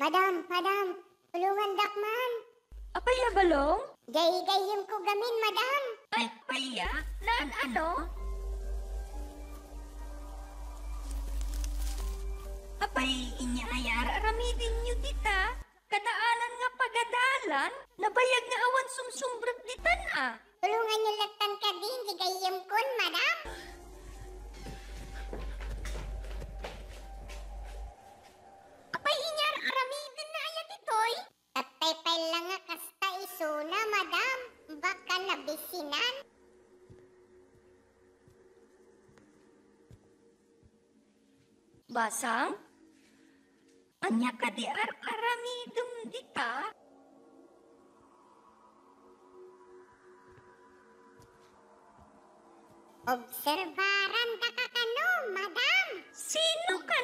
Madam, madam, tulungan dakman. Apay ya balong? Gay-gayim ko gamin, madam. Ay, paya? Nan ano? Apay inyayara ramidin nyo dita. Kadaanan nga pagadalan, nabayag nga awan sumsumbrat ditan ah. Tulungan niyo latan ka din, di gayim Basang? Anya ka di ar aramidum dita? Obserbaran da ka kano, madam. Sino ka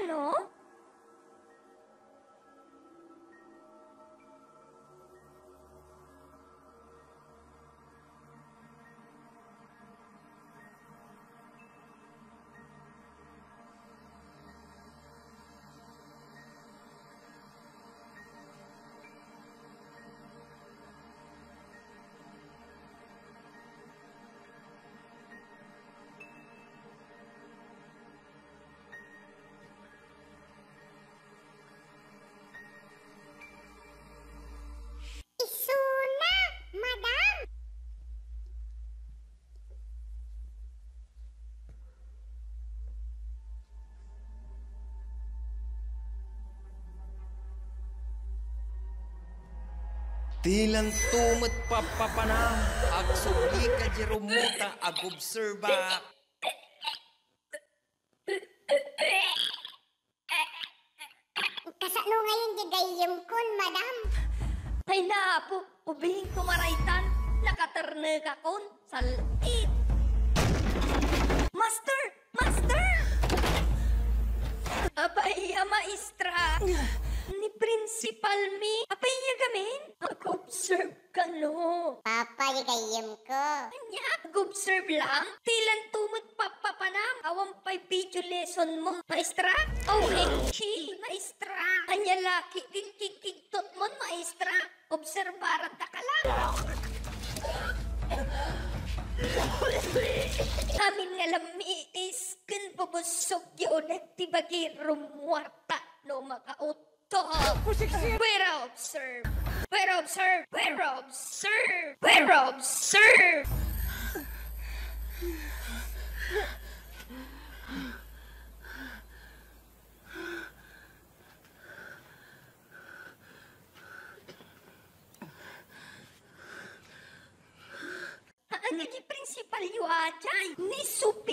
Tilang tumet papapanam, ag sugi ka jerumuta, ag obserba. Kasano ngayon di gayim kon, madam. Ay na po, ubing kumaraitan, nakaterne ka kon, salit. Master! Master! Abay, maestra. Ni principal mi. Mag-observe ka no. Papa, di gayim ko. Anya, mag-observe lang. Tilan tumot papapanam. Awang pa'y video lesson mo. Maestra? Oh, Chi, maestra. Anya laki, din kikigtot mo, maestra. Obserbaran ta ka lang. Amin nga lami is kan pabusog yun at tibagi rumuwarta no dog. Better observe. Better observe. sir! observe. Better observe. Ang naging principal you atay ni Super